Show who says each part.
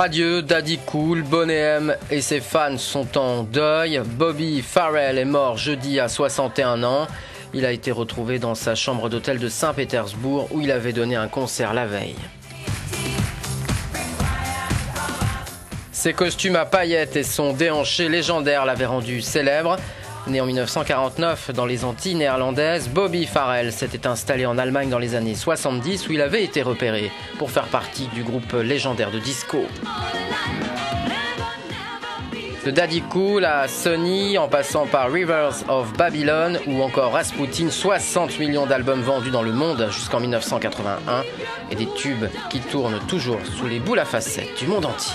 Speaker 1: Adieu, Daddy Cool, Boney M et ses fans sont en deuil. Bobby Farrell est mort jeudi à 61 ans. Il a été retrouvé dans sa chambre d'hôtel de Saint-Pétersbourg où il avait donné un concert la veille. Ses costumes à paillettes et son déhanché légendaire l'avaient rendu célèbre. Né en 1949 dans les Antilles néerlandaises, Bobby Farrell s'était installé en Allemagne dans les années 70 où il avait été repéré pour faire partie du groupe légendaire de disco. De Daddy Cool à Sony, en passant par Rivers of Babylon ou encore Rasputin, 60 millions d'albums vendus dans le monde jusqu'en 1981 et des tubes qui tournent toujours sous les boules à facettes du monde entier.